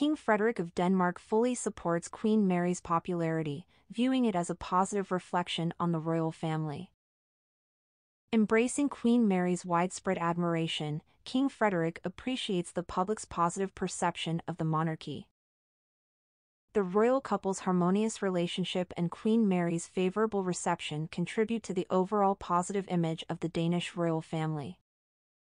King Frederik of Denmark fully supports Queen Mary's popularity, viewing it as a positive reflection on the royal family. Embracing Queen Mary's widespread admiration, King Frederik appreciates the public's positive perception of the monarchy. The royal couple's harmonious relationship and Queen Mary's favorable reception contribute to the overall positive image of the Danish royal family.